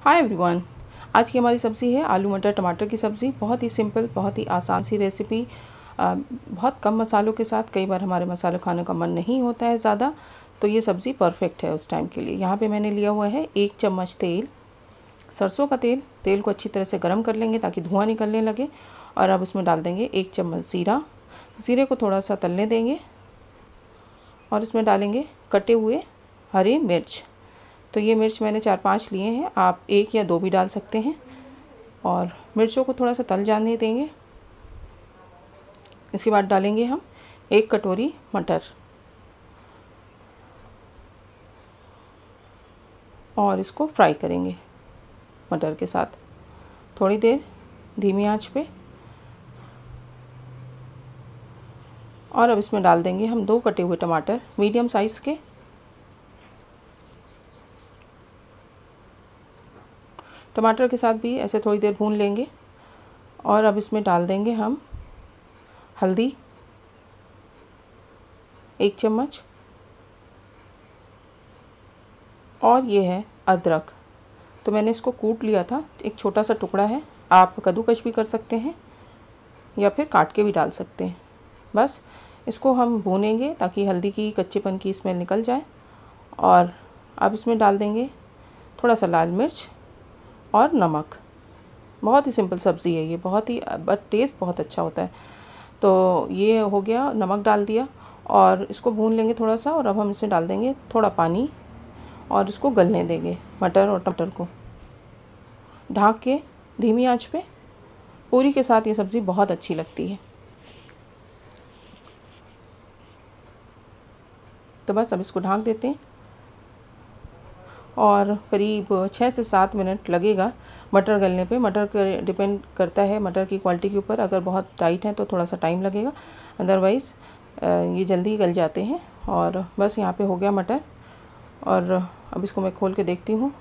Hi everyone आज की हमारी सब्ज़ी है आलू मटर टमाटर की सब्ज़ी। बहुत ही सिंपल बहुत ही आसान सी रेसिपी बहुत कम मसालों के साथ कई बार हमारे मसाले खाने का मन नहीं होता है ज़्यादा। तो ये सब्ज़ी परफेक्ट है उस टाइम के लिए। यहाँ पे मैंने लिया हुआ है एक चम्मच तेल। सरसों का तेल। तेल को अच्छी तरह से गर्म कर लेंगे ताकि धुआँ निकलने लगे। और अब उसमें डाल देंगे एक चम्मच ज़ीरा। ज़ीरे को थोड़ा सा तलने देंगे। और इसमें डालेंगे कटे हुए हरे मिर्च। तो ये मिर्च मैंने चार पाँच लिए हैं, आप एक या दो भी डाल सकते हैं। और मिर्चों को थोड़ा सा तल जाने देंगे। इसके बाद डालेंगे हम एक कटोरी मटर। और इसको फ्राई करेंगे मटर के साथ। थोड़ी देर धीमी आँच पे। और अब इसमें डाल देंगे हम दो कटे हुए टमाटर, मीडियम साइज़ के। टमाटर के साथ भी ऐसे थोड़ी देर भून लेंगे और अब इसमें डाल देंगे हम हल्दी, एक चम्मच और ये है अदरक। तो मैंने इसको कूट लिया था, एक छोटा सा टुकड़ा है, आप कद्दूकश भी कर सकते हैं या फिर काट के भी डाल सकते हैं। बस इसको हम भूनेंगे ताकि हल्दी की कच्चेपन की स्मेल निकल जाए और अब इसमें डाल देंगे थोड़ा सा लाल मिर्च और नमक। बहुत ही सिंपल सब्ज़ी है ये, बहुत ही बट टेस्ट बहुत अच्छा होता है। तो ये हो गया, नमक डाल दिया और इसको भून लेंगे थोड़ा सा और अब हम इसमें डाल देंगे थोड़ा पानी और इसको गलने देंगे मटर और टमाटर को। ढाँक के धीमी आँच पे पूरी के साथ ये सब्ज़ी बहुत अच्छी लगती है। तो बस अब इसको ढाँक देते हैं। और करीब छः से सात मिनट लगेगा मटर गलने पे। मटर कर डिपेंड करता है, मटर की क्वालिटी के ऊपर। अगर बहुत टाइट है तो थोड़ा सा टाइम लगेगा। अदरवाइज़ ये जल्दी ही गल जाते हैं और बस यहाँ पे हो गया मटर। और अब इसको मैं खोल के देखती हूँ।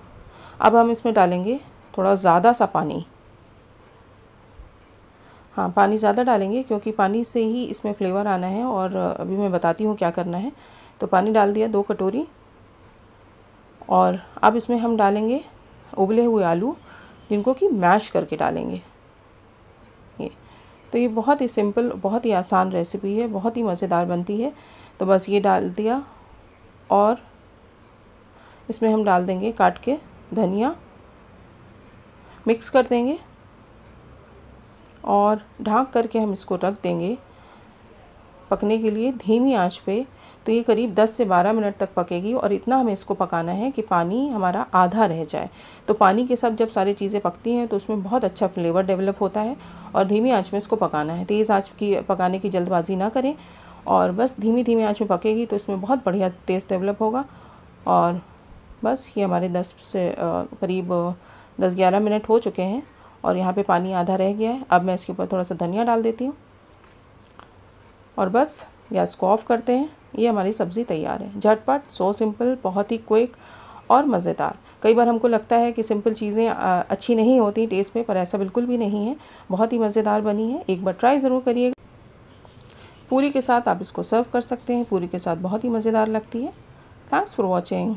अब हम इसमें डालेंगे थोड़ा ज़्यादा सा पानी। हाँ पानी ज़्यादा डालेंगे क्योंकि पानी से ही इसमें फ्लेवर आना है और अभी मैं बताती हूँ क्या करना है। तो पानी डाल दिया दो कटोरी। और अब इसमें हम डालेंगे उबले हुए आलू, जिनको कि मैश करके डालेंगे। ये तो ये बहुत ही सिंपल बहुत ही आसान रेसिपी है, बहुत ही मज़ेदार बनती है। तो बस ये डाल दिया और इसमें हम डाल देंगे काट के धनिया मिक्स कर देंगे और ढाँक करके हम इसको रख देंगे। पकने के लिए धीमी आँच पे तो ये करीब 10 से 12 मिनट तक पकेगी और इतना हमें इसको पकाना है कि पानी हमारा आधा रह जाए। तो पानी के साथ जब सारी चीज़ें पकती हैं तो उसमें बहुत अच्छा फ्लेवर डेवलप होता है और धीमी आँच में इसको पकाना है। तेज़ आँच की, पकाने की जल्दबाजी ना करें और बस धीमी धीमी आँच में पकेगी तो इसमें बहुत बढ़िया टेस्ट डेवलप होगा और बस ये हमारे दस से करीब दस ग्यारह मिनट हो चुके हैं और यहाँ पे पानी आधा रह गया है। अब मैं इसके ऊपर थोड़ा सा धनिया डाल देती हूँ। और बस, गैस को ऑफ़ करते हैं। ये हमारी सब्ज़ी तैयार है। झटपट, सो सिंपल, बहुत ही क्विक और मज़ेदार। कई बार हमको लगता है कि सिंपल चीज़ें अच्छी नहीं होती टेस्ट में, पर ऐसा बिल्कुल भी नहीं है। बहुत ही मज़ेदार बनी है। एक बार ट्राई ज़रूर करिएगा। पूरी के साथ आप इसको सर्व कर सकते हैं। पूरी के साथ बहुत ही मज़ेदार लगती है। Thanks for watching.